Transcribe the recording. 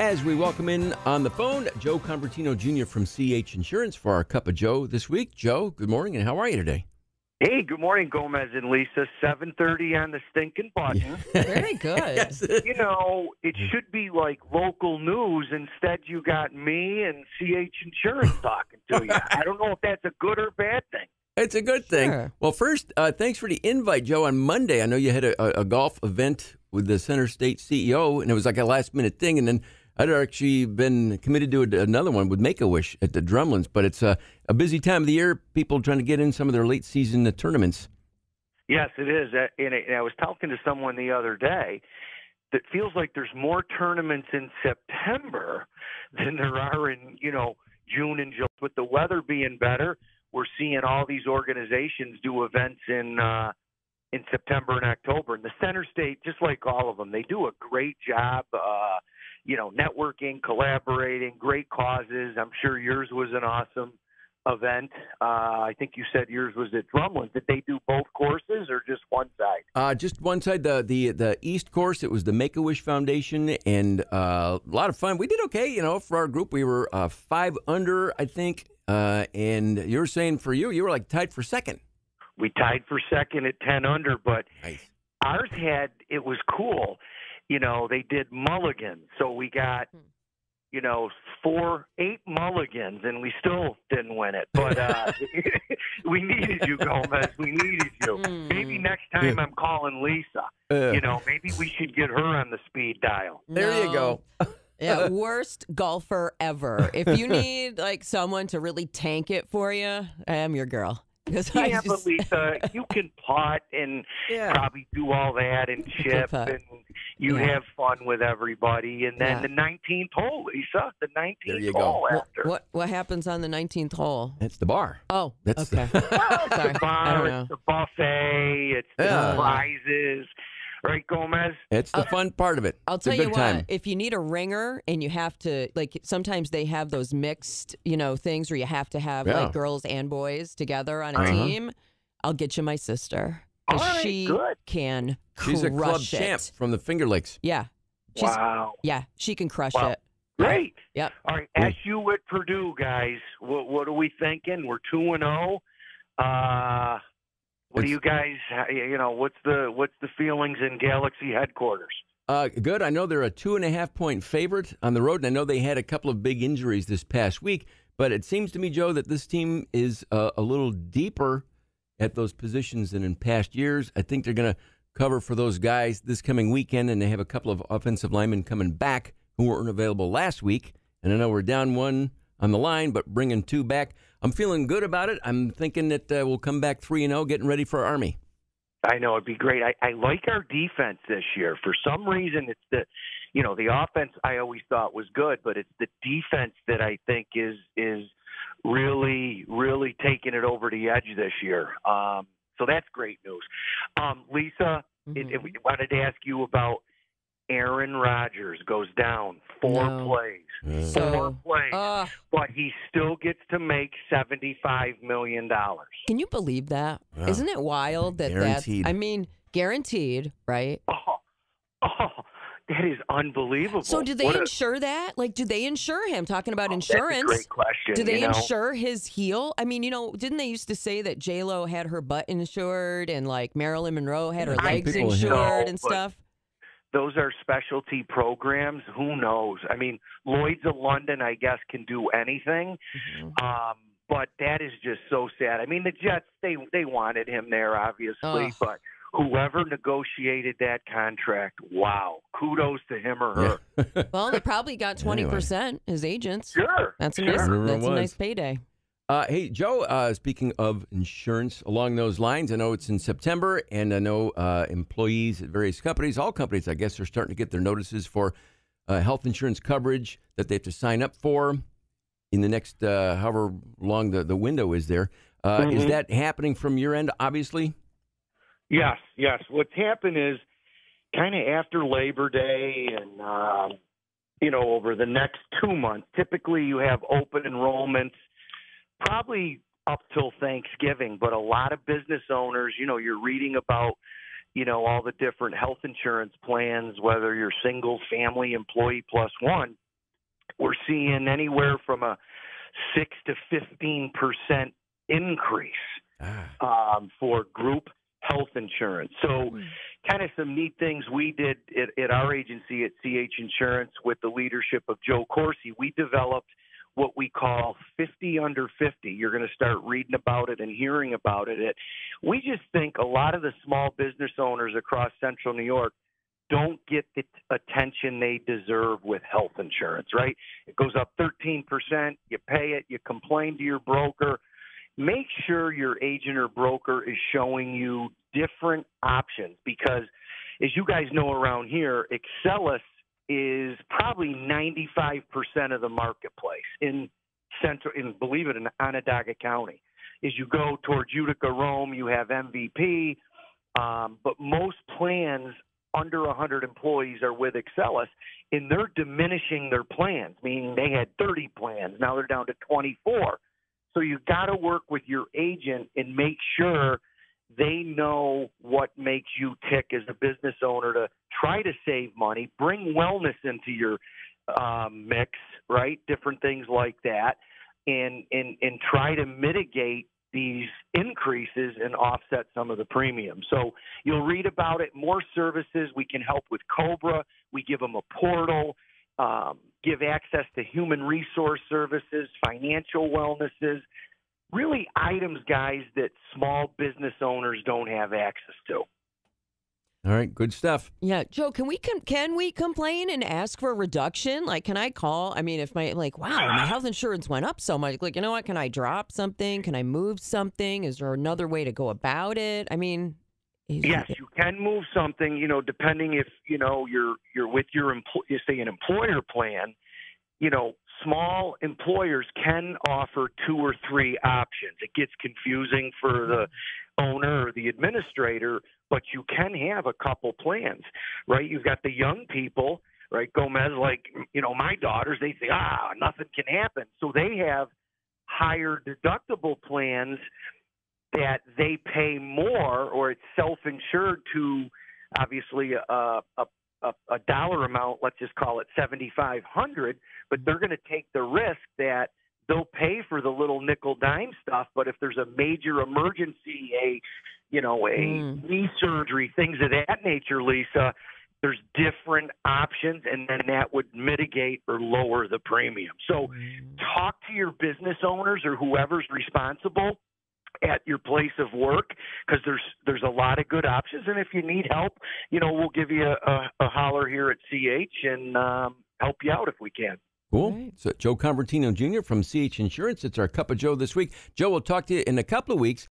As we welcome in on the phone Joe Convertino Jr. from CH Insurance for our Cup of Joe this week. Joe, good morning, and how are you today? Hey, good morning, Gomez and Lisa. Seven thirty on the stinking button. Very good. yes. You know, it should be like local news. Instead, you got me and CH Insurance talking to you. I don't know if that's a good or bad thing. It's a good thing. Sure. Well, first, uh, thanks for the invite, Joe. On Monday, I know you had a, a, a golf event with the Center State CEO, and it was like a last minute thing. And then I'd actually been committed to another one with Make a Wish at the Drumlins. But it's a, a busy time of the year. People trying to get in some of their late season uh, tournaments. Yes, it is. Uh, and I was talking to someone the other day that feels like there's more tournaments in September than there are in, you know, June and July. With the weather being better, we're seeing all these organizations do events in uh, in September and October. And the Center State, just like all of them, they do a great job. Uh, you know, networking, collaborating, great causes. I'm sure yours was an awesome event. Uh, I think you said yours was at Drumlin. Did they do both courses or just one side? Uh, just one side, the the the East course. It was the Make a Wish Foundation, and uh, a lot of fun. We did okay, you know, for our group. We were uh, five under, I think. Uh, and you were saying for you, you were like tied for second. We tied for second at 10 under, but Nice. ours had, it was cool. You know, they did mulligans. So we got, you know, four, eight mulligans, and we still didn't win it. But uh, we needed you, Gomez. We needed you. Maybe next time I'm calling Lisa. Uh, You know, maybe we should get her on the speed dial. there you go. Yeah, worst golfer ever. If you need like someone to really tank it for you, I am your girl. Because I Yeah, but Lisa, you can putt and Yeah. probably do all that and chip, and you Yeah. have fun with everybody. And then Yeah. the 19th hole, Lisa, the 19th There you go. hole what, after. what what happens on the 19th hole? It's the bar. Oh, That's okay. Well, it's Sorry, the I bar, don't know. it's the buffet, it's the Yeah. prizes, right, Gomez? It's the fun part of it. I'll It's a tell good you what, time. if you need a ringer and you have to like sometimes they have those mixed, you know, things where you have to have Yeah. like girls and boys together on a Uh-huh. team, I'll get you my sister. All right, she good. can She's a club crush it. champ from the Finger Lakes. Yeah. She's Wow. yeah, she can crush Wow. it. Great. Yep. All right, SU at Purdue, guys. What, what are we thinking? We're two and zero. Uh, what do you guys? You know, what's the what's the feelings in Galaxy headquarters? Uh, good. I know they're a two and a half point favorite on the road, and I know they had a couple of big injuries this past week. But it seems to me, Joe, that this team is uh, a little deeper at those positions than in past years. I think they're going to cover for those guys this coming weekend, and they have a couple of offensive linemen coming back who weren't available last week. And I know we're down one on the line, but bringing two back. I'm feeling good about it. I'm thinking that uh, we'll come back 3 and 0, getting ready for Army. I know it'd be great. I, I like our defense this year. For some reason, it's the, you know, the offense I always thought was good, but it's the defense that I think is is really really taking it over the edge this year. Um, so that's great news. Um, Lisa, it, Mhm. it, we wanted to ask you about Aaron Rodgers goes down four No. plays, So, four plays, uh, but he still gets to make seventy five million dollars. can you believe that? Wow. not it wild that Guaranteed. that's I mean, guaranteed, right? Oh, oh, that is unbelievable. So do they What a- insure that? Like do they insure him? Talking about Oh, That's a insurance. great question. Do they you know? insure his heel? I mean, you know, didn't they used to say that J Lo had her butt insured and like Marilyn Monroe had her I legs think so, insured and but- stuff? Those are specialty programs. Who knows? I mean, Lloyd's of London, I guess, can do anything. Mm-hmm. Um, but that is just so sad. I mean, the Jets they they wanted him there, obviously, Ugh. but whoever negotiated that contract, wow, kudos to him or her. Well, they probably got twenty percent. His agents. Sure, That's a sure. nice. Whatever it That's a nice payday. Uh, hey, Joe, uh, speaking of insurance along those lines, I know it's in September, and I know uh, employees at various companies, all companies, I guess, are starting to get their notices for uh, health insurance coverage that they have to sign up for in the next, uh, however long the, the window is there. Uh, Is Mhm. that happening from your end, obviously? Yes, yes. What's happened is kind of after Labor Day and um, you know over the next two months. Typically, you have open enrollments, probably up till Thanksgiving. But a lot of business owners, you know, you're reading about you know all the different health insurance plans, whether you're single, family, employee plus one. we're seeing anywhere from a six to fifteen percent increase Ah. um, for group health insurance. So, kind of some neat things we did at, at our agency at CH Insurance with the leadership of Joe Corsi. We developed what we call 50 under 50. You're going to start reading about it and hearing about it. We just think a lot of the small business owners across central New York don't get the attention they deserve with health insurance, right? It goes up 13%, you pay it, you complain to your broker. Make sure your agent or broker is showing you different options because as you guys know around here, Excellus is probably 95% of the marketplace in central in believe it in Onondaga County. As you go towards Utica Rome, you have MVP, um, but most plans under 100 employees are with Excellus, and they're diminishing their plans, meaning they had 30 plans, now they're down to 24. So you've got to work with your agent and make sure they know what makes you tick as a business owner to try to save money, bring wellness into your um, mix, right? Different things like that, and and and try to mitigate these increases and offset some of the premium. So you'll read about it. More services. We can help with Cobra. We give them a portal. Um, give access to human resource services, financial wellnesses, really items, guys, that small business owners don't have access to. All right, good stuff. Yeah, Joe, can we com- can we complain and ask for a reduction? Like, can I call? I mean, if my like, wow, my health insurance went up so much. Like, you know what? Can I drop something? Can I move something? Is there another way to go about it? I mean, is- Yes, you can move something. You know, depending if you know you're you're with your employ, you say an employer plan. You know, small employers can offer two or three options. It gets confusing for the owner or the administrator, but you can have a couple plans, right? You've got the young people, right? Gomez, like you know, my daughters, they say, ah, nothing can happen, so they have higher deductible plans that they pay more or it's self-insured to obviously a a, a, a dollar amount let's just call it 7500 but they're going to take the risk that they'll pay for the little nickel dime stuff but if there's a major emergency a you know a Mm. knee surgery things of that nature Lisa there's different options and then that would mitigate or lower the premium so talk to your business owners or whoever's responsible at your place of work because there's there's a lot of good options and if you need help you know we'll give you a, a, a holler here at ch and um, help you out if we can Cool. Right. So Joe Convertino Jr. from CH Insurance. It's our Cup of Joe this week. Joe, we'll talk to you in a couple of weeks.